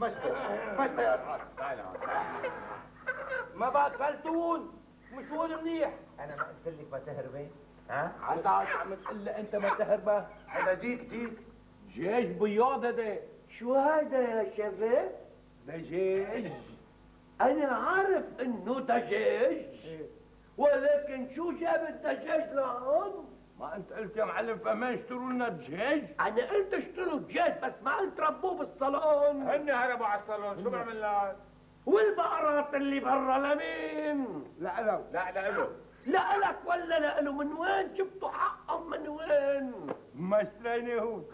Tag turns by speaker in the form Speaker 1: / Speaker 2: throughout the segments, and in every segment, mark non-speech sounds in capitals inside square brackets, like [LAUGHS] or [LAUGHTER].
Speaker 1: مشتى مشتى يا أصحاب.
Speaker 2: ما بقى فلتون مشوار منيح.
Speaker 3: أنا ما قلت لك ما تهربي ها؟
Speaker 2: انت عم تقول لي أنت ما تهربه
Speaker 1: هذا ديك ديك
Speaker 2: جيش بياض هذا
Speaker 3: شو هذا يا شباب؟
Speaker 2: دجاج
Speaker 3: أنا عارف إنه دجاج ولكن شو جاب الدجاج لهون
Speaker 2: ما انت قلت يا معلم فما اشتروا لنا دجاج
Speaker 3: أنا قلت اشتروا دجاج بس ما قلت ربوه بالصالون.
Speaker 2: هن هربوا على الصالون شو بعمل لك؟
Speaker 3: والبقرات اللي برا لمين؟
Speaker 2: لا لا لا لا له
Speaker 3: لا لك ولا لا له من وين جبتوا حقهم؟ من وين؟
Speaker 2: ما اشتريناهم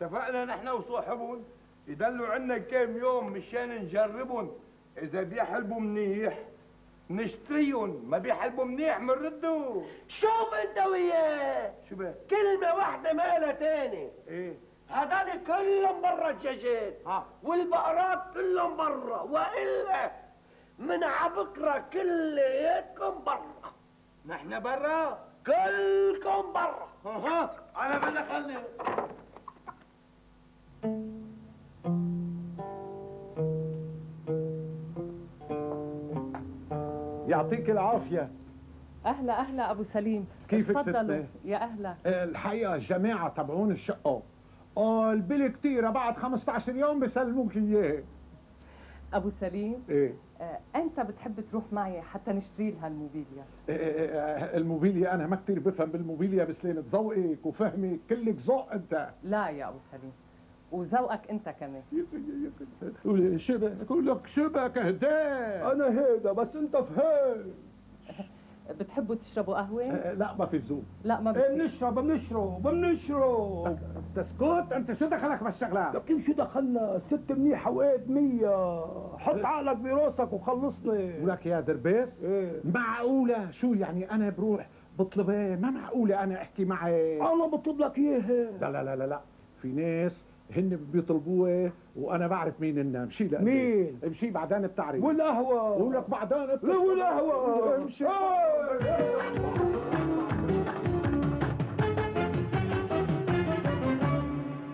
Speaker 2: اتفقنا نحن وصاحبهم؟ يدلوا عنا كام يوم مشان نجربهم. إذا بيحلبوا منيح. نشتريهم ما بيحلبوا منيح منردوا
Speaker 3: شوف انت وياه.
Speaker 2: شو بقى؟
Speaker 3: كلمة واحدة مالها تاني.
Speaker 2: إيه؟
Speaker 3: هذول كلهم برا الدجاجات
Speaker 2: ها؟
Speaker 3: والبقرات كلهم برا. وإلا من عبكرة كلياتكم برا.
Speaker 2: نحن برا؟
Speaker 3: كلكم برا.
Speaker 2: ها
Speaker 1: أنا بدي
Speaker 4: يعطيك العافية.
Speaker 5: أهلا أهلا أبو سليم.
Speaker 4: كيفك ستنا؟
Speaker 5: يا أهلا.
Speaker 4: الحقيقة الجماعة تبعون الشقة. قال بلي كتيرة بعد 15 يوم بسلموك إياه.
Speaker 5: أبو سليم
Speaker 4: إيه.
Speaker 5: آه، أنت بتحب تروح معي حتى نشتري لها الموبيليا؟
Speaker 4: إيه إيه إيه، الموبيليا أنا ما كتير بفهم بالموبيليا بس لين ذوقك وفهمك كلك ذوق أنت.
Speaker 5: لا يا أبو سليم. وذوقك انت كمان.
Speaker 4: شبك أقول لك شبك هداه
Speaker 6: أنا هيدا بس انت فهم [LAUGHS]
Speaker 5: بتحبوا تشربوا قهوة؟
Speaker 4: لا ما في ذوق
Speaker 5: لا ما
Speaker 6: إيه
Speaker 5: بدي
Speaker 6: بنشرب بنشرب. بنشرب
Speaker 4: تسكت انت شو دخلك بالشغلات
Speaker 6: لكن شو دخلنا؟ الست منيحة وقيت مية. حط عقلك براسك وخلصني.
Speaker 4: ولك يا دربيس؟
Speaker 6: إيه.
Speaker 4: معقولة؟ شو يعني أنا بروح بطلب إيه؟ ما معقولة أنا أحكي معي.
Speaker 6: أنا بطلب لك إياها.
Speaker 4: لا لا لا لا لا. في ناس هن بيطلبوه وأنا بعرف مين هن. امشي لقلبي
Speaker 6: مين؟
Speaker 4: امشي بعدين بتعرف.
Speaker 6: والقهوة.
Speaker 4: بقول لك بعدين
Speaker 6: لا والقهوة.
Speaker 4: امشي.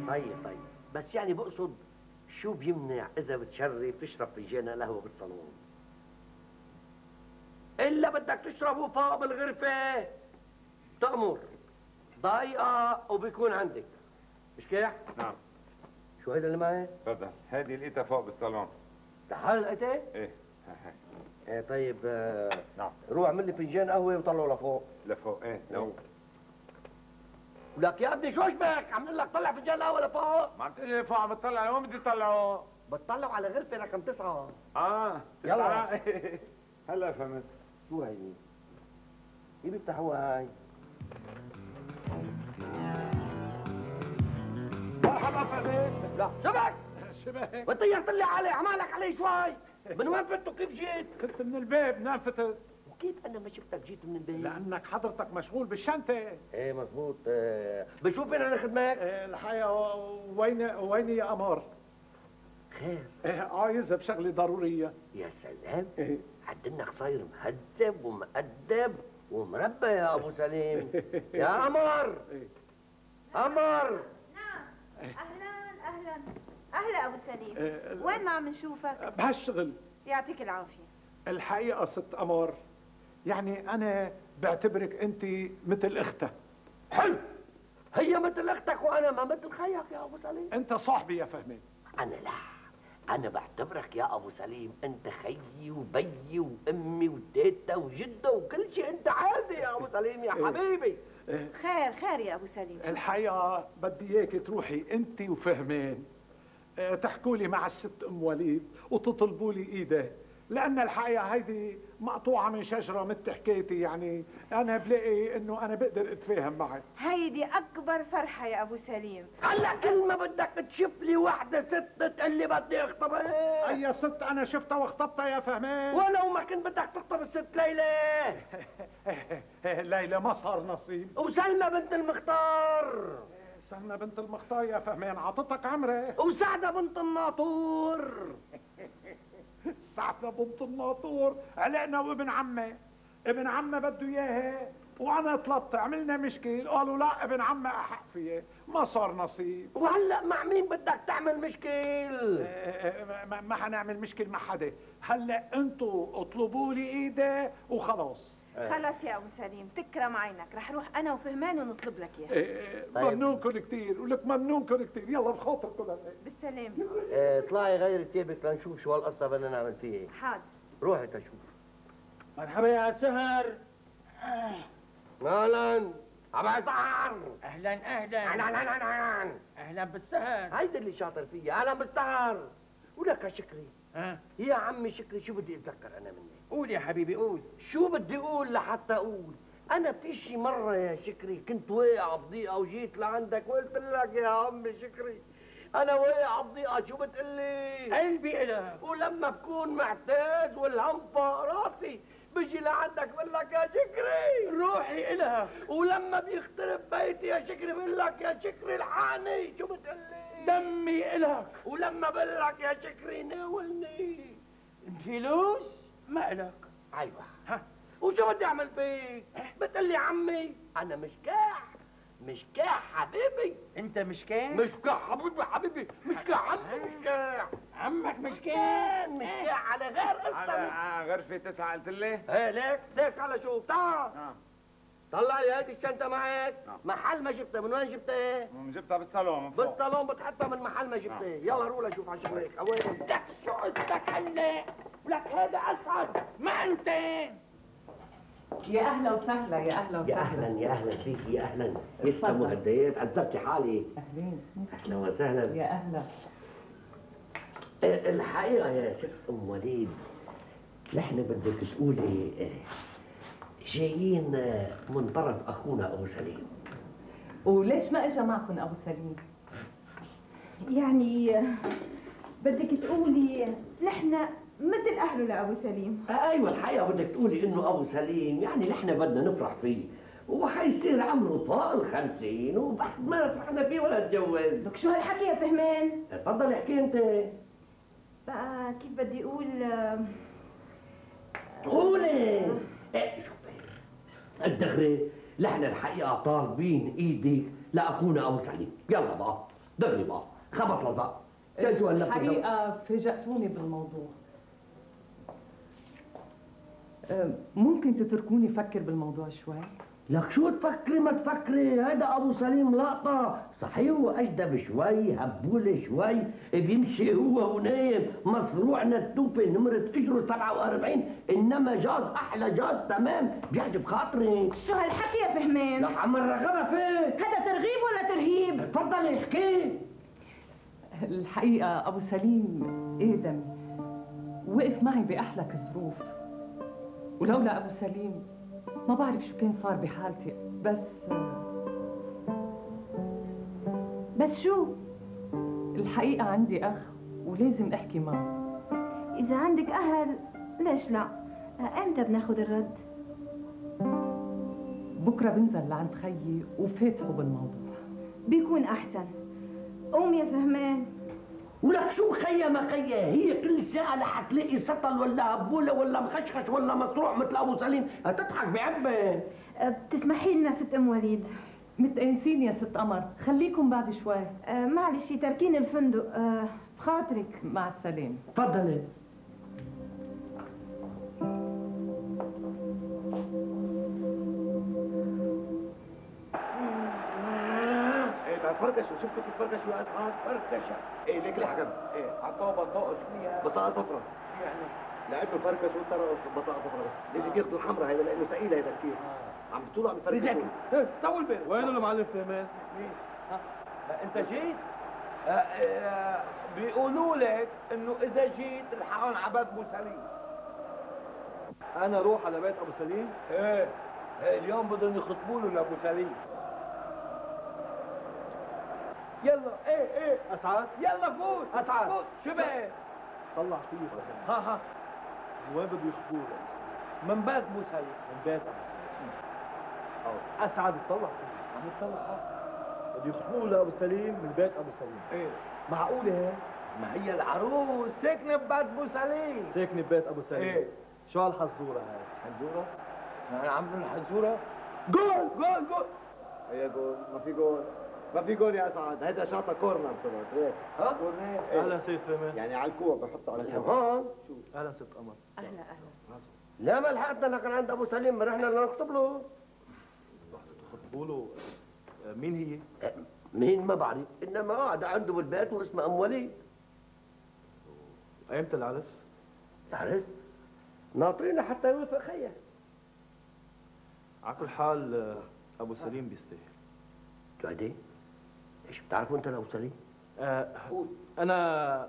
Speaker 3: طيب طيب. بس يعني بقصد شو بيمنع إذا بتشرف تشرب فنجان قهوة بالصالون؟ إلا بدك تشربه فوق بالغرفة. تأمر. ضايقة وبيكون عندك. مش كده؟
Speaker 7: نعم.
Speaker 3: شو هيدا اللي معي؟
Speaker 7: تفضل. هذه لقيتها فوق بالصالون.
Speaker 3: تعال لقيتها؟
Speaker 7: إيه.
Speaker 3: إيه طيب آه،
Speaker 7: نعم.
Speaker 3: روح اعمل لي فنجان قهوة وطلعه لفوق.
Speaker 7: لفوق إيه لو
Speaker 3: ولك يا ابني شو اشبك؟ عم لك طلع فنجان قهوة لفوق.
Speaker 7: ما عم تقول لي فوق عم بتطلع وين بدي طلعه؟
Speaker 3: بتطلعوا على غرفة رقم تسعة.
Speaker 7: آه.
Speaker 3: يلا. [LAUGHS]
Speaker 7: هلا فهمت.
Speaker 3: شو هيدي؟ كيف بيفتحوها هاي؟ لا. شبك!
Speaker 4: شبك.
Speaker 3: وطيرت لي عليه عمالك علي شوي. من وين فتوا؟ كيف جيت؟
Speaker 4: كنت من الباب نام فتت.
Speaker 3: وكيف أنا ما شفتك جيت من البيت؟
Speaker 4: لأنك حضرتك مشغول بالشنطة.
Speaker 3: إيه مزبوط آه، بشوف أنا خدمك؟
Speaker 4: إيه، الحقيقة وين وين يا قمر
Speaker 3: خير.
Speaker 4: إيه، عايزها بشغله ضرورية.
Speaker 3: يا سلام.
Speaker 4: إيه.
Speaker 3: عدنك صاير مهذب ومؤدب ومربى يا أبو سليم. [LAUGHS] يا قمر
Speaker 4: إيه.
Speaker 3: قمر
Speaker 8: نعم أهلا أهلا. أهلا أبو سليم.
Speaker 4: إيه،
Speaker 8: وين ما عم نشوفك
Speaker 4: بهالشغل.
Speaker 8: يعطيك العافية.
Speaker 4: الحقيقة ست قمر يعني أنا بعتبرك أنت مثل اختها
Speaker 3: حلو. هي مثل أختك وأنا ما مثل خيك يا أبو سليم.
Speaker 4: أنت صاحبي يا فهمي.
Speaker 3: أنا لا. أنا بعتبرك يا أبو سليم. أنت خيي وبيي وأمي وتيتا وجدة وكل شيء. أنت عادي يا أبو سليم يا حبيبي.
Speaker 8: خير خير يا أبو سليم.
Speaker 4: الحقيقة بدي إياك تروحي انت وفهمين. آه، تحكوا لي مع الست أم وليد وتطلبوا لي ايديه لأن الحقيقة هيدي مقطوعة من شجرة مثل حكايتي يعني أنا بلاقي إنه أنا بقدر أتفاهم معك.
Speaker 8: هيدي أكبر فرحة يا أبو سليم.
Speaker 3: هلأ كل ما بدك تشوف لي وحدة ست تقول لي بدي أخطبها.
Speaker 4: أي ست أنا شفتها واخطبتها يا فهمان؟
Speaker 3: ولو ما كنت بدك تخطب الست ليلى. [LAUGHS]
Speaker 4: ليلى ما صار نصيب.
Speaker 3: وسلمى بنت المختار.
Speaker 4: سهنا بنت المختار يا فهمان عطتك عمره
Speaker 3: وسعدة بنت الناطور. [LAUGHS]
Speaker 4: سعدة بنت الناطور. علقنا وابن عمه ابن عمه بده إياها. وأنا طلبت عملنا مشكل. قالوا لا ابن عمي أحق فيه ما صار نصيب.
Speaker 3: وهلأ مع مين بدك تعمل مشكل؟
Speaker 4: إيه، ما- ما- ما حنعمل مشكل مع حدا. هلأ أنتوا اطلبوا لي إيدي وخلاص.
Speaker 8: خلاص يا أبو سليم تكرم عينك. رح روح أنا وفهمان ونطلب لك إياها.
Speaker 4: إيه،
Speaker 3: طيب.
Speaker 4: ممنونكم كثير ولك ممنونكم كثير يلا بخاطركم هلا
Speaker 8: بالسلام
Speaker 3: آه طلعي غير ثيابك لنشوف شو هالقصة بدنا نعمل فيها. إيه
Speaker 8: حاضر.
Speaker 3: روحي تشوف.
Speaker 6: مرحبا يا سهر.
Speaker 3: أهلا. ابع سهر
Speaker 6: أهلا أهلا.
Speaker 3: أهلا أهلا أهلا.
Speaker 6: أهلا بالسهر.
Speaker 3: هيدا اللي شاطر فيها. أهلا بالسهر. ولك يا شكري
Speaker 6: ها؟
Speaker 3: يا عمي شكري شو بدي أتذكر أنا منك
Speaker 6: قول يا حبيبي قول.
Speaker 3: شو بدي أقول لحتى أقول؟ أنا في شي مرة يا شكري كنت واقع بضيقة وجيت لعندك وقلت لك يا عمي شكري أنا واقع بضيقة. شو بتقلي
Speaker 6: قلبي إلك
Speaker 3: ولما بكون معتاد والهم فوق راسي بيجي لعندك بقول لك يا شكري.
Speaker 6: روحي إلك
Speaker 3: ولما بيخترب بيتي يا شكري بقول لك يا شكري الحقني شو بتقلي
Speaker 6: دمي إلك
Speaker 3: ولما بقول لك يا شكري ناولني.
Speaker 6: فلوس ما إلك
Speaker 3: أيوه.
Speaker 6: ها.
Speaker 3: وشو بدي أعمل فيك؟ بتقلي عمي. أنا مشكاح مشكاح حبيبي.
Speaker 6: أنت مشكان
Speaker 3: مشكاح حبيبي حبيبي. مشكاح عمي مشكاح
Speaker 6: عمك مشكان
Speaker 3: كان مشكاح على غير قصة
Speaker 7: على غرفة تسعة قلت لي؟
Speaker 3: إيه ليك ليك على شو؟ تعال.
Speaker 7: نعم
Speaker 3: طلع لي هيدي الشنطة معك.
Speaker 7: نعم.
Speaker 3: محل ما جبتها من وين جبتها؟
Speaker 7: جبتها بالصالون من فوق.
Speaker 3: بالصالون بتحطها من محل ما جبتها يلا روح لشوف على شغلك وين
Speaker 6: لك شو قصدك هلا ولك هذا أسعد ما أنت؟
Speaker 5: يا أهلا وسهلا يا أهلا
Speaker 3: يا
Speaker 5: وسهلا.
Speaker 3: أهلا يا أهلا فيك يا أهلا.
Speaker 5: اتفضل.
Speaker 3: مهديات عذبتي حالي.
Speaker 5: أهلين.
Speaker 3: أهلا وسهلا.
Speaker 5: يا أهلا.
Speaker 3: آه، الحقيقة يا ست أم وليد نحن بدك تقولي آه، جايين آه، من طرف أخونا أبو سليم.
Speaker 5: وليش ما اجى معكم أبو سليم؟
Speaker 8: يعني بدك تقولي نحن مثل اهله لأبو سليم.
Speaker 3: آه، أيوة الحقيقة بدك تقولي إنه أبو سليم يعني نحن بدنا نفرح فيه. وحيصير عمره فوق الخمسين وبعد ما فرحنا فيه ولا تجوز.
Speaker 8: لك شو هالحكي يا فهمان؟
Speaker 3: تفضل احكي أنت.
Speaker 8: بقى كيف بدي أقول
Speaker 3: قولي. إيه شوفي الدغري نحن الحقيقة طالبين إيدك لأخونا أبو سليم. يلا بقى دغري بقى خبط لزق جايزوا هلا
Speaker 5: الحقيقة فاجأتوني بالموضوع. ممكن تتركوني فكر بالموضوع شوي؟
Speaker 3: لك شو تفكري ما تفكري؟ هذا أبو سليم لقطة. صحيح هو أجدب شوي هبوله شوي بيمشي هو ونايم. مصروع نتوفه نمرة أجره 47 إنما جاز أحلى جاز تمام؟ بيعجب خاطري.
Speaker 8: شو هالحكي يا فهمان؟
Speaker 3: لك عم الرغبه فيه
Speaker 8: هذا ترغيب ولا ترهيب؟
Speaker 3: تفضلي احكي.
Speaker 5: الحقيقة أبو سليم آدمي وقف معي بأحلك الظروف ولولا أبو سليم ما بعرف شو كان صار بحالتي. بس
Speaker 8: بس شو؟
Speaker 5: الحقيقة عندي أخ ولازم أحكي معه.
Speaker 8: إذا عندك أهل ليش لا؟ إمتى بناخد الرد؟
Speaker 5: بكرة بنزل لعند خيي وفاتحه بالموضوع.
Speaker 8: بيكون أحسن. قوم يا فهمان.
Speaker 3: ولك شو خيا ما خيا؟ هي كل ساعة رح تلاقي سطل ولا هبولة ولا مخشخش ولا مصروع مثل أبو سليم. هتضحك بعبن
Speaker 8: آه، بتسمحي لنا ست أم وليد؟
Speaker 5: متأنسين يا ست قمر. خليكم بعد شوي.
Speaker 8: آه، معلش تركين الفندق. آه، بخاطرك
Speaker 5: مع السلامة.
Speaker 3: تفضلي.
Speaker 1: إيه ده فركشوا شفتوا كيف فركشوا يا اصحاب
Speaker 3: فركشة.
Speaker 1: إيه ليك الحكم. إيه
Speaker 3: عطوه بطاقة شو فيها؟
Speaker 1: بطاقة صفراء.
Speaker 3: يعني.
Speaker 1: لأنه فركش وترى بطاقة صفراء بس. ليش بياخذوا الحمراء هيدا لأنه ثقيل هيدا كثير عم طول عم يفركشوا
Speaker 6: طول بالك وين المعلم فهمان؟
Speaker 2: أنت جيت؟ آه، آه، بيقولوا لك إنه إذا جيت الحقهم على باب أبو سليم.
Speaker 6: أنا أروح على بيت أبو سليم؟
Speaker 2: إيه. إيه، اليوم بدهم يخطبوا له لأبو سليم. يلا إيه إيه.
Speaker 6: أسعد؟
Speaker 2: يلا فوت
Speaker 6: أسعد.
Speaker 2: فوت شو بقى؟
Speaker 6: طلع فيه
Speaker 2: ها ها.
Speaker 6: وين بدهم يخطبوا؟
Speaker 2: من بيت ابو سليم
Speaker 6: من بيت ابو سليم أسعد اطلع فيه. عم يطلع آه. بدهم يخطبوا لأبو سليم من بيت أبو سليم.
Speaker 2: إيه.
Speaker 6: معقولة هيك
Speaker 2: ما هي العروس. ساكنه ببيت أبو سليم.
Speaker 6: ساكنه ببيت أبو سليم.
Speaker 2: إيه.
Speaker 6: شو هالحزورة هاي؟ حزورة؟
Speaker 2: نحن عاملين الحزوره
Speaker 3: goal! goal goal.
Speaker 1: هي جول. ما في جول. ما في جول يا اسعد هيدا شاطه corner خلاص هيك
Speaker 3: ها؟
Speaker 6: أهلا سيد فهمان
Speaker 1: يعني على الكوع بحطها على الكوع.
Speaker 3: هون
Speaker 6: أهلا ست قمر.
Speaker 8: أهلا أهلا.
Speaker 3: لا ما لحقتنا لكن عند أبو سليم ما رحنا لنكتب له.
Speaker 6: بقولوا آه، مين هي؟
Speaker 3: مين؟ ما بعرف. إنما قاعد عنده بالبيت واسمه أم وليد.
Speaker 6: ايمتى العرس؟
Speaker 3: تعرف ناطرينه حتى يوافق خيا
Speaker 6: على كل حال أبو سليم بيستاهل.
Speaker 3: بعدين؟ إيش بتعرفوا أنت سليم؟
Speaker 6: آه، أنا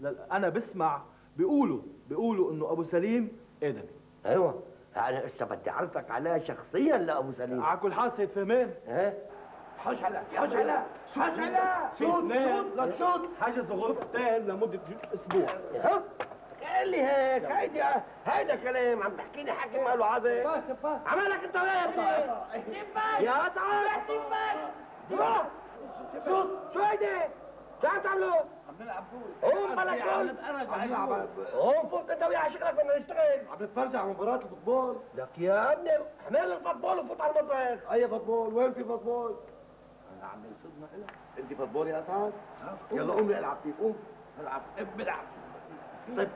Speaker 6: لا أنا بسمع بيقولوا بيقولوا إنه أبو سليم آدمي.
Speaker 3: أيوه. أنا هسه بدي أعرفك عليه شخصيا لأبو سليم.
Speaker 6: على كل حال سيد فهمان.
Speaker 3: ها؟ حوش على حوش على حوش على.
Speaker 6: اثنين. لا صوت حجز غرفتين لمدة أسبوع.
Speaker 3: ها؟ قال لي هيك هيدي هيدا كلام. عم تحكيني حكي ماله عادي؟ عمالك أنت وين يا اسعد روح. شو شو هيدي؟ شو عم تعملوا؟ عم نلعب فول قوم بلك فول
Speaker 1: عم نلعب.
Speaker 3: قوم فوت أنت وياه شغلك بدنا نشتغل.
Speaker 1: عم نتفرج على مباراة ال football.
Speaker 3: لك يا ابني احمل ال football وفوت على المطبخ.
Speaker 1: أي football؟ وين في football؟ أنا عم صدمة إلك. انت football يا اسعد؟ يلا قومي العب فيه قوم. العب العب طيب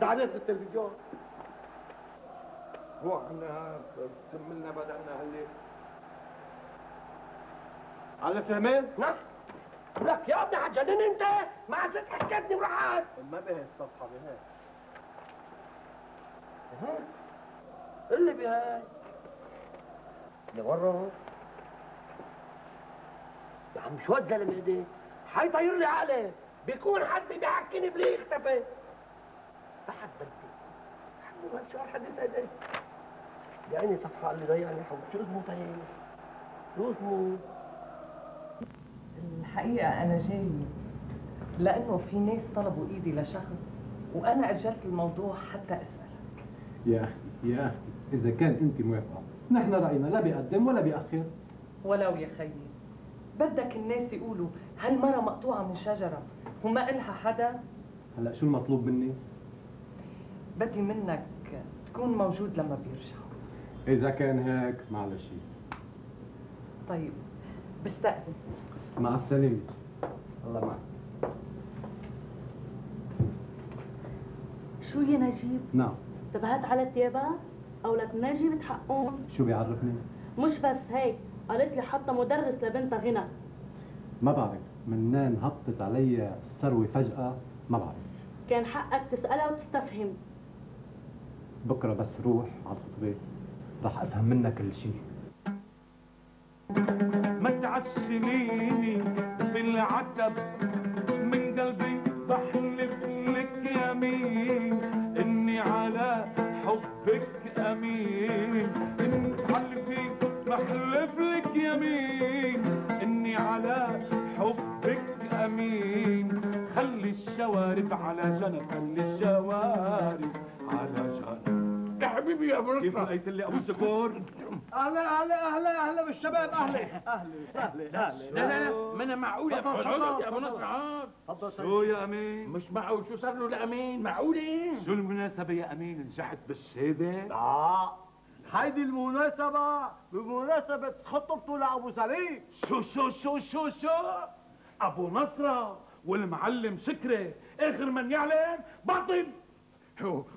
Speaker 1: تعالي التلفزيون.
Speaker 2: روحنا كملنا بدأنا هالليل
Speaker 6: على فهمان؟
Speaker 3: نعم. لك يا ابني حتجنن أنت ما عزيز حكيتني وراحت
Speaker 6: ما بهي الصفحة بهي
Speaker 3: اللي بهاي اللي ورا. يا عم شو الزلمه ده حيطير لي عقلي بيكون حد بيحكيني بليه اختفى بحد بدي. حمو بس شو حد يسأل يعني صفحة اللي ضيعني حب شو اسمه طيب؟ شو اسمه
Speaker 5: الحقيقة أنا جاي لأنه في ناس طلبوا إيدي لشخص وأنا أجلت الموضوع حتى أسألك.
Speaker 9: يا أختي يا أختي إذا كان أنت موافقة. نحن رأينا لا بيقدم ولا بيأخر
Speaker 5: ولو يا خيي بدك الناس يقولوا هالمرة مقطوعة من شجرة وما إلها حدا؟
Speaker 9: هلا شو المطلوب مني؟
Speaker 5: بدي منك تكون موجود لما بيرجعوا
Speaker 9: إذا كان هيك معلش.
Speaker 5: طيب بستأذن.
Speaker 9: مع السلامة الله معك
Speaker 10: شو يا نجيب؟
Speaker 9: نعم
Speaker 10: انتبهت على التيابات؟ أو لك نجيب حقهم؟
Speaker 9: شو بيعرفني؟
Speaker 10: مش بس هيك قالت لي حتى مدرس لبنتها غنى
Speaker 9: ما بعرف منين هبطت علي الثروة فجأة ما بعرف
Speaker 10: كان حقك تسألها وتستفهم
Speaker 9: بكرة بس روح على الخطبة رح أفهم منك كل شيء
Speaker 2: ما تعسليني بالعتب من قلبي بحلف لك يمين إني على حبك أمين. حلفي بحلف لك يمين إني على حبك أمين. خلي الشوارب على جنب خلي الشوارب يا يا بركة كيف لقيت لي أبو الشكور
Speaker 6: أهلا أهلا أهلا أهلا بالشباب أهلا. أهلا أهلا أهلا
Speaker 2: لا لا لا ما أنا معقول يا
Speaker 6: تفضل،
Speaker 2: يا
Speaker 6: أبو.
Speaker 2: نصر عاد. شو يا أمين؟ مش معقول شو صار له لأمين؟ معقول إيه شو المناسبة يا أمين؟ نجحت بالشهادة؟
Speaker 6: لا. هيدي المناسبة بمناسبة خطبته لأبو سليم.
Speaker 2: شو شو شو شو شو؟ أبو نصرة والمعلم شكري آخر من يعلن بطل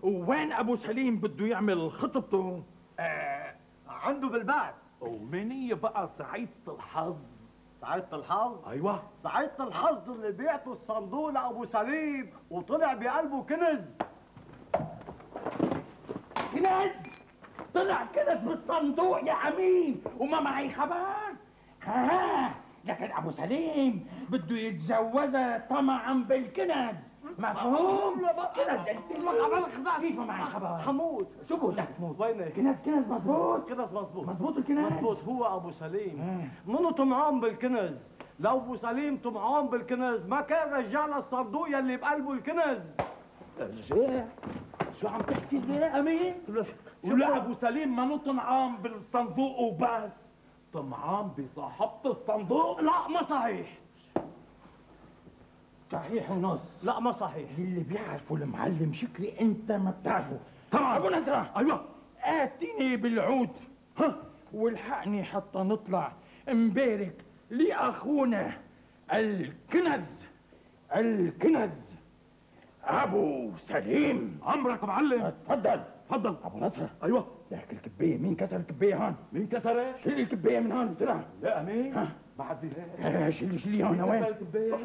Speaker 2: وين أبو سليم بده يعمل خطبته؟
Speaker 6: آه عنده بالبعث
Speaker 2: ومين هي بقى سعيدة الحظ؟
Speaker 6: سعادة الحظ؟
Speaker 2: أيوه.
Speaker 6: سعادة الحظ اللي بعته الصندوق لأبو سليم وطلع بقلبه كنز.
Speaker 2: كنز؟ طلع كنز بالصندوق يا امين وما معي خبر. ها لكن أبو سليم بده يتجوزها طمعا بالكنز. مفهوم. كنز كيف ما معي خبر
Speaker 6: حمود
Speaker 2: شو بقول لك تموت
Speaker 6: وينك؟
Speaker 2: كنز كنز مزبوط
Speaker 6: كنز مظبوط.
Speaker 2: مزبوط الكنز
Speaker 6: مظبوط. هو أبو سليم. منو طمعان بالكنز؟ لو أبو سليم طمعان بالكنز ما كان رجعنا الصندوق يلي بقلبه الكنز.
Speaker 2: رجع شو عم تحكي لي يا امين ولا أبو سليم ما طمعان بالصندوق وبس؟ طمعان بصاحبة الصندوق؟
Speaker 6: لا ما صحيح.
Speaker 2: صحيح ونص
Speaker 6: لا ما صحيح.
Speaker 2: اللي بيعرفوا المعلم شكري انت ما بتعرفه. طبعا أبو نزرة. أيوه. آتيني بالعود. ها؟ والحقني حتى نطلع. مبارك لأخونا الكنز. الكنز. أبو سليم.
Speaker 4: عمرك معلم.
Speaker 2: تفضل
Speaker 4: تفضل
Speaker 2: أبو نصر.
Speaker 4: أيوه.
Speaker 2: لك الكبية مين كسر الكبية هون؟
Speaker 4: مين كسر
Speaker 2: شيل الكبية من هون. بسرعة
Speaker 4: لا مين
Speaker 2: ها.
Speaker 4: بعد
Speaker 2: آه، شيلي شيلي هون وين؟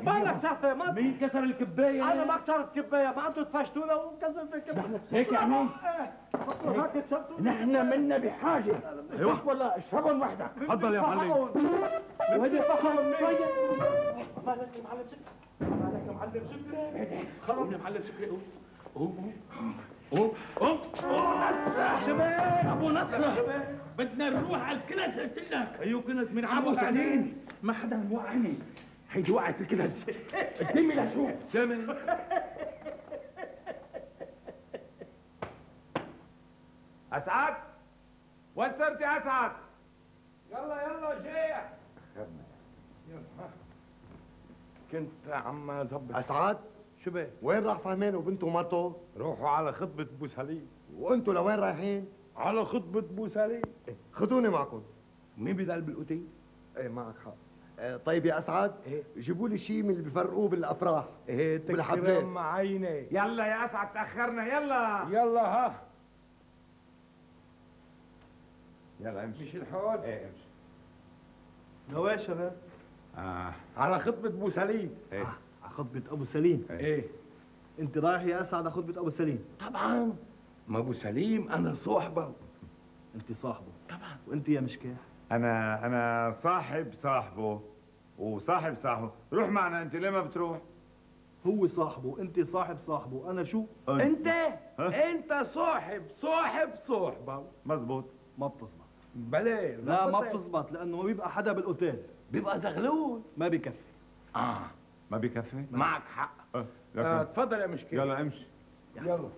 Speaker 6: مالك سافة ما
Speaker 4: مين كسر؟ الكباية؟
Speaker 6: أنا ما كسرت كبايه ما أنتم تفشتونا وكسرت الكباية.
Speaker 2: هيك يا عمي
Speaker 6: هيك كسرتوا
Speaker 2: نحن منا بحاجة.
Speaker 4: أيوة.
Speaker 2: ولا اشربهم وحدك
Speaker 4: تفضل يا معلم.
Speaker 6: وهذا فحم
Speaker 4: خرب يا معلم. شكري
Speaker 2: شباب أبو نصر بدنا نروح على الكنز قلت لك.
Speaker 4: أيوه كنس من
Speaker 2: أبو سليم ما حدا موقعني. هيدي وقعت الكنز. قدامي لشوف
Speaker 4: كامل أسعد؟ وين صرت يا أسعد؟
Speaker 2: يلا يلا جاي كنت عم أظبط.
Speaker 1: أسعد؟
Speaker 2: شباب
Speaker 1: وين راح فهمان وبنته ومرته؟
Speaker 2: روحوا على خطبة أبو سليم.
Speaker 1: وأنتوا لوين رايحين؟
Speaker 2: على خطبة أبو سليم.
Speaker 1: خذوني معكم.
Speaker 2: مين بضل بالاوتيل؟
Speaker 1: إيه معك حق. آه، طيب يا أسعد
Speaker 2: إيه.
Speaker 1: جيبوا لي شيء من اللي بفرقوه بالأفراح.
Speaker 2: إيه
Speaker 1: بالحفلات.
Speaker 2: عيني.
Speaker 4: يلا يا أسعد تأخرنا يلا.
Speaker 2: يلا ها.
Speaker 4: يلا امشي.
Speaker 2: مش الحوض؟
Speaker 4: إيه امشي.
Speaker 6: نوايا شباب
Speaker 4: آه.
Speaker 2: على خطبة أبو سليم.
Speaker 4: إيه.
Speaker 6: على خطبة أبو سليم.
Speaker 2: إيه.
Speaker 6: أنت رايح يا أسعد على خطبة أبو سليم.
Speaker 2: طبعا. ما أبو سليم أنا صاحبه.
Speaker 6: أنت صاحبه. طبعا. وأنت يا مشكاح.
Speaker 7: أنا أنا صاحب صاحبه. وصاحب صاحبه. روح معنا أنت ليه ما بتروح؟
Speaker 6: هو صاحبه أنت صاحب صاحبه. أنا شو؟
Speaker 2: أنت. أنت؟ صاحب صاحب صاحبه.
Speaker 7: مزبوط
Speaker 6: ما بتزبط
Speaker 2: بلى
Speaker 6: لا ما بتزبط لأنه ما بيبقى حدا بالأوتيل.
Speaker 2: بيبقى زغلول.
Speaker 6: ما بكفي
Speaker 2: آه.
Speaker 7: ما بكفي
Speaker 2: معك حق.
Speaker 7: آه،
Speaker 2: آه
Speaker 7: لكن
Speaker 2: تفضل يا مشكلة.
Speaker 7: يلا امشي.
Speaker 2: يلا.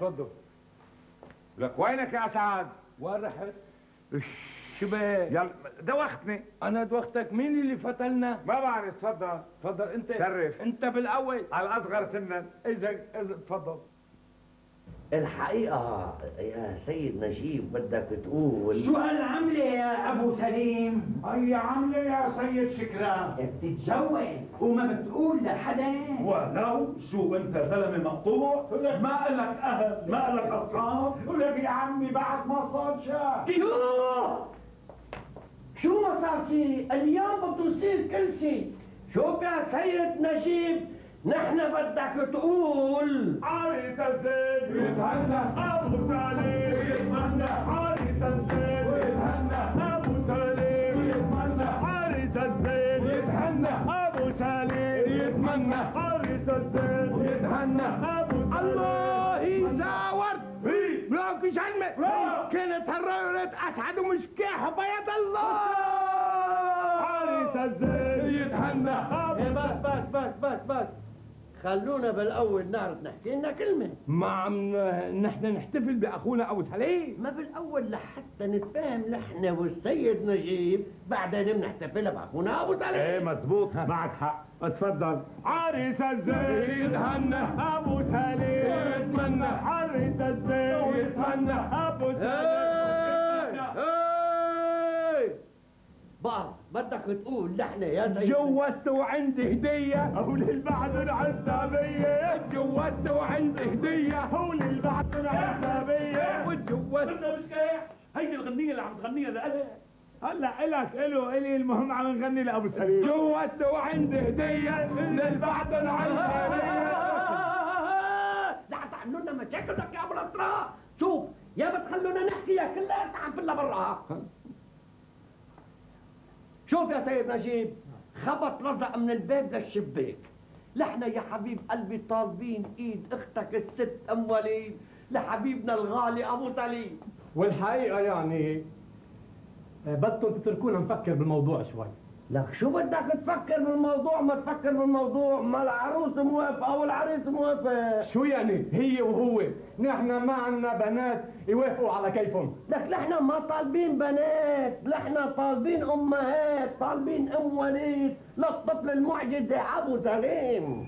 Speaker 2: تفضل
Speaker 7: لك وينك يا اسعد
Speaker 2: وين رحت؟ شباب
Speaker 7: يلا. دوختني.
Speaker 2: أنا دوختك. مين اللي فتلنا؟
Speaker 7: ما بعرف تفضل
Speaker 2: تفضل انت.
Speaker 7: شرف.
Speaker 2: انت بالأول.
Speaker 7: على الاصغر سنا.
Speaker 2: إذا إذا تفضل
Speaker 3: الحقيقة يا سيد نجيب بدك تقول.
Speaker 11: شو هالعملة يا أبو سليم؟
Speaker 4: أي عملة يا سيد شكران؟
Speaker 11: بتتجوز وما بتقول لحدا.
Speaker 4: ولو شو أنت زلمه مقطوع ما لك أهل ما لك أصحاب ولك يا عمي بعد ما صار شيء
Speaker 11: شو ما صار شيء اليوم بده يصير كل شيء
Speaker 3: شوف يا سيد نجيب نحن بدك تقول.
Speaker 4: عريس الزين ويتهنى أبو سليم ويتمنى عريس الزين ويتهنى أبو سليم ويتمنى عريس الزين ويتهنى أبو سليم ويتمنى عريس الزين ويتهنى أبو
Speaker 2: الله يزاور. بلاك جنة كانت هالرجلة أسعد ومشكاح بيض الله.
Speaker 4: عريس الزين يتهنى
Speaker 6: بس بس بس بس.
Speaker 3: خلونا بالأول نعرف نحكي لنا كلمة.
Speaker 2: ما عم نحن نحتفل بأخونا أبو سليم.
Speaker 3: ما بالأول لحتى نتفاهم نحن والسيد نجيب بعدين بنحتفل بأخونا أبو سليم.
Speaker 7: إيه مزبوط. معك حق. اتفضل.
Speaker 4: عريس الزين يتهنى أبو سليم. ويتمنى عريس الزين ويتهنى أبو سليم.
Speaker 3: بعض. بدك تقول نحن يا سيد
Speaker 2: جوزت وعندي هدية
Speaker 4: هو للبعض العزابية.
Speaker 2: جوزت وعندي هدية
Speaker 4: هو للبعض العزابية.
Speaker 2: وتجوزت.
Speaker 4: هيدي الغنية اللي عم تغنيها لألك. هلأ إلك إله إلي المهم عم نغني لأبو سليم.
Speaker 2: جوزت وعندي هدية للبعض العزابية.
Speaker 3: لا تعملوا لنا مشاكلك يا أبو شوف يا بتخلونا نحكي يا كلها تعال برا شوف يا سيد نجيب خبط لزق من الباب للشباك نحن يا حبيب قلبي طالبين إيد أختك الست أم وليد. لحبيبنا الغالي أبو سليم
Speaker 9: والحقيقة يعني آه، بدكم تتركونا نفكر بالموضوع شوي.
Speaker 3: لك شو بدك تفكر بالموضوع ما تفكر بالموضوع ما العروس موافقة والعريس موافق.
Speaker 9: شو يعني؟ هي وهو. نحن ما عنا بنات يوافقوا على كيفهم.
Speaker 3: لك نحن ما طالبين بنات نحن طالبين أمهات طالبين ام وليد للطفل المعجز أبو سليم.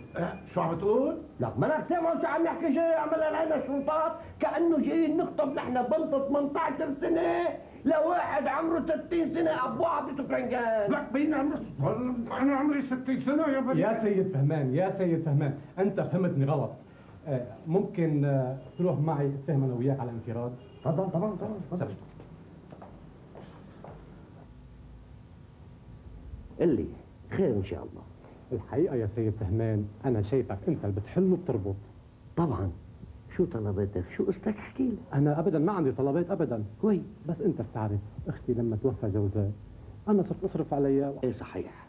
Speaker 4: شو عم تقول؟
Speaker 3: لك ما لك سامع شو عم يحكي جاي يعمل علينا الشرطات. كأنه جايين نخطب نحن بنت 18 سنة. لواحد عمره 60 سنة ابوه عطيته فنجان
Speaker 4: لك بين عمري أنا عمري 60 سنة يا بني
Speaker 9: يا سيد فهمان يا سيد فهمان أنت فهمتني غلط. آه، ممكن آه، تروح معي اتفهم أنا وياك على انفراد
Speaker 3: تفضل طبعا طبعا تفضل قل لي خير إن شاء الله.
Speaker 9: الحقيقة يا سيد فهمان أنا شايفك أنت اللي بتحل وبتربط.
Speaker 3: طبعا. شو طلباتك؟ شو قصتك احكي لي؟
Speaker 9: أنا ابدا ما عندي طلبات ابدا.
Speaker 3: كويس.
Speaker 9: بس أنت بتعرف أختي لما توفى جوزها أنا صرت أصرف عليها.
Speaker 3: إيه صحيح.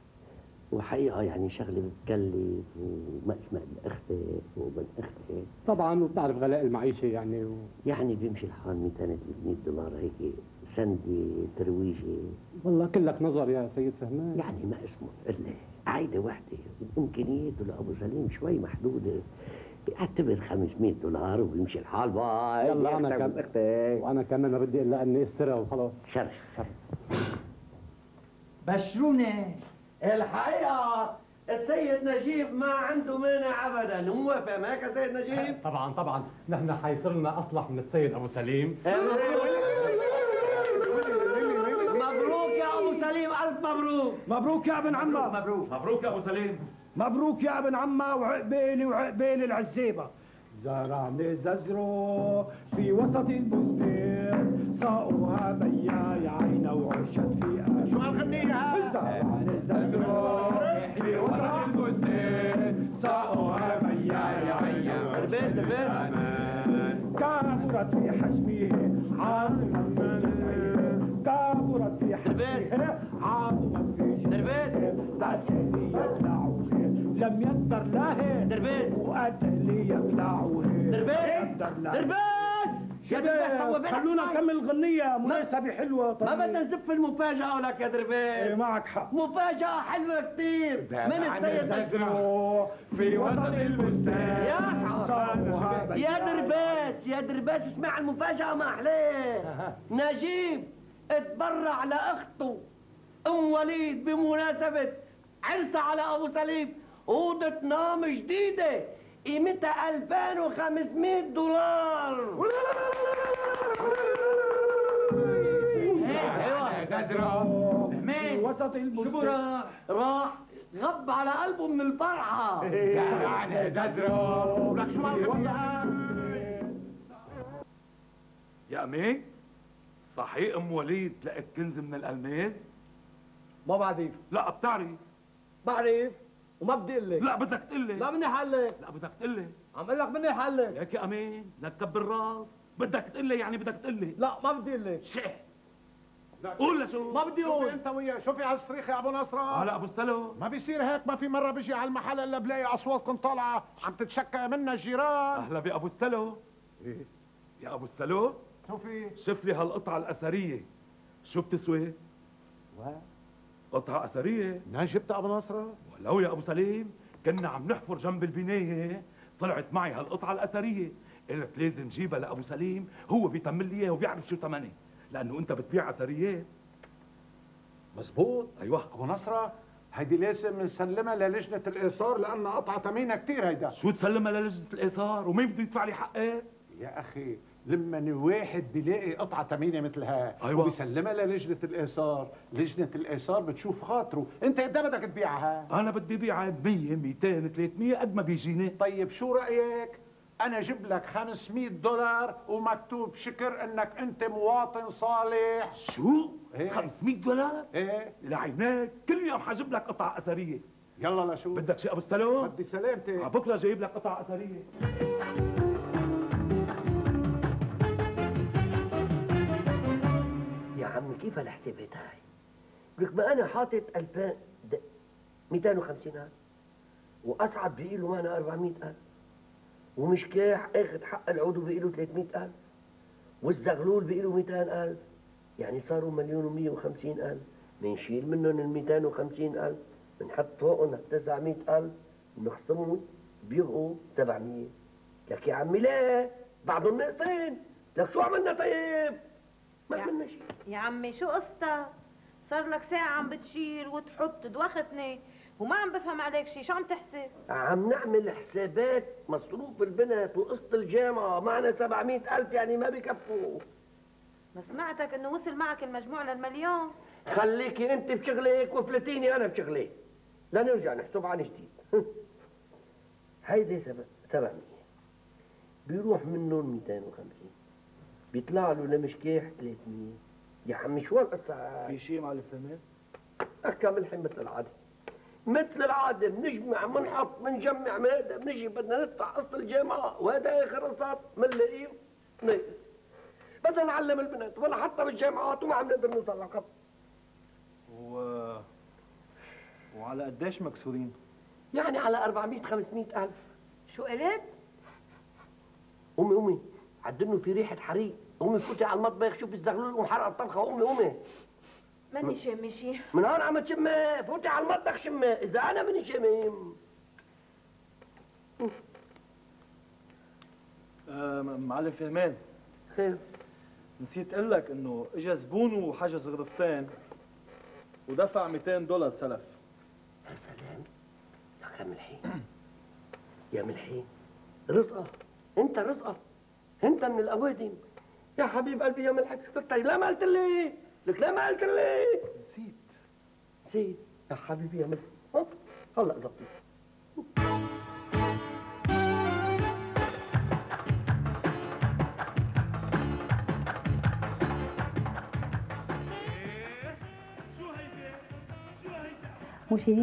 Speaker 3: وحقيقة يعني شغلة بتكلف وما اسمها أختك وبن أختك
Speaker 9: طبعا وبتعرف غلاء المعيشة يعني و...
Speaker 3: يعني بيمشي الحال 200 300 دولار هيك. سندة ترويجة
Speaker 9: والله كلك نظر يا سيد فهمان
Speaker 3: يعني ما اسمه. الا عايدة وحدة. وامكانياته لابو سليم شوي محدودة. اعتبر 500 دولار وبيمشي الحال. باي
Speaker 9: يلا أنا
Speaker 3: أختك
Speaker 9: كم...
Speaker 3: وأختك.
Speaker 9: وأنا كمان ما بدي إلا إني أسترى وخلاص.
Speaker 3: شرف.
Speaker 9: شرف.
Speaker 11: بشرونة
Speaker 3: الحقيقة السيد نجيب ما عنده مانع ابدا. موافق معك يا سيد نجيب؟
Speaker 9: طبعا طبعا. نحن حيصير لنا أصلح من السيد أبو سليم.
Speaker 3: ألف مبروك.
Speaker 11: مبروك يا ابن عمه.
Speaker 3: مبروك
Speaker 2: مبروك. يا أبو سليم.
Speaker 11: مبروك يا ابن عمه وعقبالي وعقبالي العزيبة. زرعنا ززرو في وسط البستان ساقوها بيا يا عينا وعشت فيها شو هالغنية زرعنا ززرو في وسط البستان ساقوها بيا يا عينا
Speaker 3: دربيس دربيس
Speaker 11: كبرت في حجمه عاصمة يقدر له
Speaker 3: دربيس.
Speaker 11: وقتل
Speaker 3: يا دربيس طول بالك
Speaker 11: خلونا. نكمل الغنية مناسبة حلوة
Speaker 3: ما
Speaker 11: طيب.
Speaker 3: بدنا نزف المفاجأة ولك يا
Speaker 11: إيه،
Speaker 3: دربيس
Speaker 11: معك حق.
Speaker 3: مفاجأة حلوة كتير من السيد
Speaker 11: في وسط البستان.
Speaker 3: يا أشعر يا درباس يا درباس اسمع المفاجأة ما أحلاه نجيب اتبرع لأخته أم وليد بمناسبة عرسها على أبو سليم. أوضة نوم جديدة قيمتها 2500 دولار.
Speaker 11: في وسط البستان.
Speaker 3: شو راح؟ راح غب على قلبه من الفرحة.
Speaker 11: يعني زجرو
Speaker 2: لك شو يا امين صحيح أم وليد لقيت كنز من الألماس؟
Speaker 6: ما بعرف.
Speaker 2: لا بتعرف؟
Speaker 6: بعرف. وما بدي أقول لك.
Speaker 2: لا بدك تقول لي.
Speaker 6: لا مني حلك.
Speaker 2: لا بدك تقول لي.
Speaker 6: عم أقول لك مني حلك.
Speaker 2: ليك يا أمين لا تكبر الراس. بدك تقول لي يعني بدك تقول لي.
Speaker 6: لا ما بدي أقول لك.
Speaker 2: شح قول لشو
Speaker 6: ما بدي أقول.
Speaker 4: أنت وياه شوفي هالصريخ يا أبو نصرة.
Speaker 2: هلا أبو السلو.
Speaker 4: ما بيصير هيك ما في مرة بيجي على المحل إلا بلاقي أصواتكم طالعة عم تتشكى منا الجيران.
Speaker 2: أهلا بأبو السلو. يا أبو السلو.
Speaker 4: شوفي.
Speaker 2: شوف لي هالقطعة الأثرية. شو بتسوي؟ قطعه أثريه.
Speaker 4: ما جبت أبو نصره
Speaker 2: ولو يا أبو سليم كنا عم نحفر جنب البناية طلعت معي هالقطعة الأثرية. قلت لازم جيبها لأبو سليم هو بيتمل لي إياها وبيعرف شو ثمنها لأنه أنت بتبيع أثريات.
Speaker 4: مزبوط
Speaker 2: أيوه.
Speaker 4: أبو نصره هيدي لازم نسلمها للجنة الإيثار لأنها قطعه ثمينه كثير هيدا.
Speaker 2: شو تسلمها للجنة الإيثار؟ ومين بده يدفع لي حقها
Speaker 4: يا أخي لما واحد بيلاقي قطعة ثمينه مثلها
Speaker 2: أيوة.
Speaker 4: وبيسلمها للجنة الإيثار لجنة الإيثار بتشوف خاطره. أنت قد إيه بدك تبيعها؟
Speaker 2: أنا بدي بيعها ب 100 200 300 قد ما بيجيني.
Speaker 4: طيب شو رأيك؟ أنا جيب لك 500 دولار ومكتوب شكر إنك أنت مواطن صالح.
Speaker 2: شو؟
Speaker 4: إيه.
Speaker 2: 500 دولار؟
Speaker 4: إيه.
Speaker 2: لعيناك كل يوم حجيب لك قطعة أثرية.
Speaker 4: يلا لشو؟
Speaker 2: بدك شيء أبو السلو
Speaker 4: بدي سلامتك.
Speaker 2: على بكرة جايب لك قطعة
Speaker 3: أثرية. عمي كيف الحسابات هاي؟ لك ما أنا حاطط 2000 د- 250 ألف. واسعد بقي له معنا 400 ألف. ومشكاح أخذ حق العضو بقي له 300 ألف. والزغلول بقي له 200 ألف. يعني صاروا مليون و150 ألف. بنشيل منهم ال 250 ألف. بنحط فوقهم ال 900 ألف. بنخصمهم بيبقوا 700 لك يا عمي ليه؟ بعضهم ناقصين. لك شو عملنا طيب؟ ما عملنا شيء
Speaker 12: يا عمي شو قصتك؟ صار لك ساعة عم بتشيل وتحط دوختني وما عم بفهم عليك شي. شو عم تحسب؟
Speaker 3: عم نعمل حسابات مصروف البنت وقسط الجامعة معنا 700 ألف يعني ما بكفوا.
Speaker 12: ما سمعتك إنه وصل معك المجموع للمليون.
Speaker 3: خليكي أنت بشغلك وفلتيني أنا بشغلي. لنرجع نحسب عن جديد. [LAUGHS] هيدي سبع 700 بيروح منهم 250 بيطلع له لمشكيح 300 يا عمي شو هالقصة
Speaker 6: في شيء معلم فهمان؟
Speaker 3: أكا ملحي مثل العادة؟ مثل العادة بنجمع بنحط بنجمع من هذا بنجي بدنا ندفع قسط الجامعة وهذا آخر قسط بنلاقيه ناقص بدنا نعلم البنات ولا حتى بالجامعات وما عم نقدر نوصل لقب
Speaker 6: و وعلى قديش مكسورين؟
Speaker 3: يعني على 400 500 ألف.
Speaker 12: شو قلت؟
Speaker 3: قومي قومي عدنوا في ريحة حريق. قومي فوتي على المطبخ شوفي الزغلول ومحرق الطبخة قومي قومي
Speaker 12: ماني شامة شي.
Speaker 3: من هون عم تشمي فوتي على المطبخ شمي. إذا أنا ماني شامم
Speaker 6: آه معلم فهمان
Speaker 3: خير
Speaker 6: نسيت أقول لك إنه اجى زبون وحجز غرفتين ودفع 200 دولار سلف.
Speaker 3: يا سلام. لك يا ملحي. [CLEARS THROAT] يا ملحي. رزقة. أنت رزقة. انت من الاوادم يا حبيب قلبي يا ملحي لك طيب لا ما قلت لي لك لا ما قلت لي
Speaker 6: نسيت.
Speaker 3: نسيت. يا حبيبي يا ملحي ها؟ هلا ضبطي
Speaker 13: مشاهدينا